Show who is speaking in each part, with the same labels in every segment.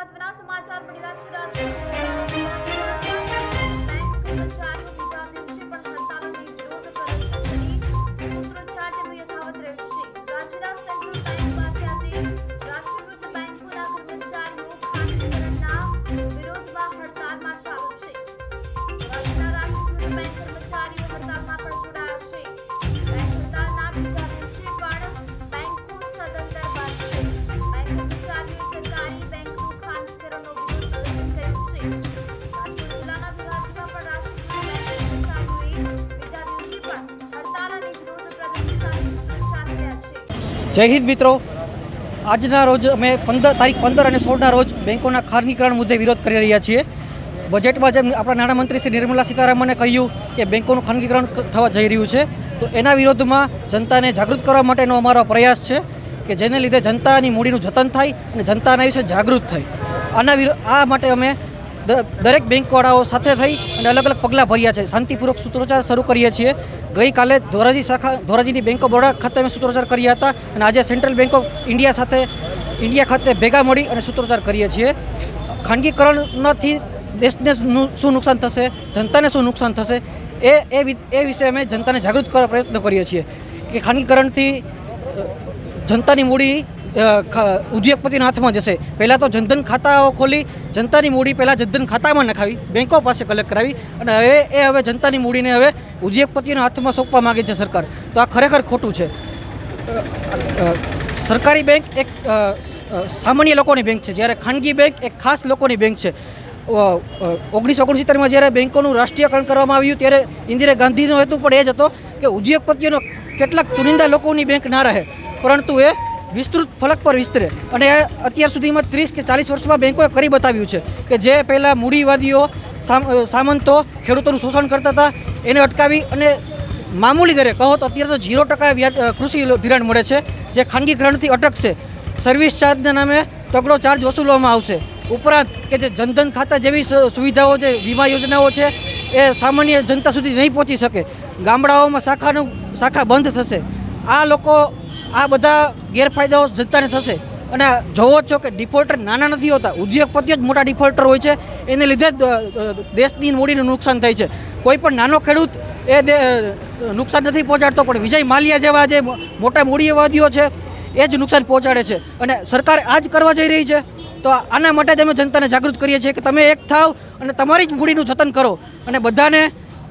Speaker 1: મહત્વના સમાચાર મળી રહ્યા છે
Speaker 2: જય હિન્દ મિત્રો. આજના રોજ અમે પંદર તારીખ પંદર અને સોળના રોજ બેંકોના ખાનગીકરણ મુદ્દે વિરોધ કરી રહ્યા છીએ. બજેટમાં જેમ આપણા નાણામંત્રી શ્રી નિર્મલા સીતારામને કહ્યું કે બેંકોનું ખાનગીકરણ થવા જઈ રહ્યું છે. તો એના વિરોધમાં જનતાને જાગૃત કરવા માટેનો અમારો પ્રયાસ છે કે જેને લીધે જનતાની મૂડીનું જતન થાય અને જનતાના વિશે જાગૃત થાય. આના આ માટે અમે દરેક બેંકવાળાઓ સાથે થઈ અને અલગ અલગ પગલાં ભર્યા છે. શાંતિપૂર્વક સૂત્રોચ્ચાર શરૂ કરીએ છીએ. ગઈકાલે ધોરાજી શાખા, ધોરાજીની બેંક ઓફ બરોડા ખાતે અમે સૂત્રોચ્ચાર કર્યા હતા અને આજે સેન્ટ્રલ બેંક ઓફ ઇન્ડિયા સાથે, ઇન્ડિયા ખાતે ભેગા મળી અને સૂત્રોચ્ચાર કરીએ છીએ. ખાનગીકરણથી દેશને શું નુકસાન થશે, જનતાને શું નુકસાન થશે, એ એ એ વિશે અમે જનતાને જાગૃત કરવા પ્રયત્ન કરીએ છીએ કે ખાનગીકરણથી જનતાની મૂડી ઉદ્યોગપતિના હાથમાં જશે. પહેલાં તો જનધન ખાતાઓ ખોલી, જનતાની મૂડી પહેલાં જનધન ખાતામાં નખાવી, બેંકો પાસે કલેક્ટ કરાવી અને હવે એ હવે જનતાની મૂડીને હવે ઉદ્યોગપતિઓના હાથમાં સોંપવા માગે છે સરકાર. તો આ ખરેખર ખોટું છે. સરકારી બેંક એક સામાન્ય લોકોની બેંક છે. જ્યારે ખાનગી બેંક એક ખાસ લોકોની બેંક છે. ઓગણીસો ઓગણસિત્તેરમાં જ્યારે બેંકોનું રાષ્ટ્રીયકરણ કરવામાં આવ્યું ત્યારે ઇન્દિરા ગાંધીનો હેતુ પણ એ જ હતો કે ઉદ્યોગપતિઓનો કેટલાક ચુનિંદા લોકોની બેંક ના રહે. પરંતુ એ વિસ્તૃત ફલક પર વિસ્તરે. અને અત્યાર સુધીમાં ત્રીસ કે ચાલીસ વર્ષમાં બેંકોએ કરી બતાવ્યું છે કે જે પહેલાં મૂડીવાદીઓ, સામ- સામંતો ખેડૂતોનું શોષણ કરતા હતા, એને અટકાવી અને મામૂલી દરે કહો તો અત્યારે તો ઝીરો ટકા વ્યાજ કૃષિ ધિરાણ મળે છે, જે ખાનગીકરણથી અટકશે. સર્વિસ ચાર્જના નામે તગડો ચાર્જ વસૂલવામાં આવશે. ઉપરાંત કે જે જનધન ખાતા જેવી સુવિધાઓ જે વીમા યોજનાઓ છે, એ સામાન્ય જનતા સુધી નહીં પહોંચી શકે. ગામડાઓમાં શાખાનું, શાખા બંધ થશે. આ લોકો, આ બધા ગેરફાયદાઓ જનતાને થશે. અને જોવો છો કે ડિફોલ્ટર નાના નથી હોતા. ઉદ્યોગપતિઓ જ મોટા ડિફોલ્ટર હોય છે. એને લીધે જ દેશની મૂડીનું નુકસાન થાય છે. કોઈ પણ નાનો ખેડૂત એ નુકસાન નથી પહોંચાડતો, પણ વિજય માલ્યા જેવા જે મોટા મૂડીવાદીઓ છે, એ જ નુકસાન પહોંચાડે છે. અને સરકાર આ જ કરવા જઈ રહી છે. તો આના માટે જ અમે જનતાને જાગૃત કરીએ છીએ કે તમે એક થાવ અને તમારી જ મૂડીનું જતન કરો. અને બધાને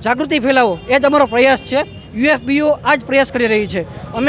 Speaker 2: જાગૃતિ ફેલાવો. એ જ અમારો પ્રયાસ છે. યુએફબીઓ આ જ પ્રયાસ કરી રહી છે. અમે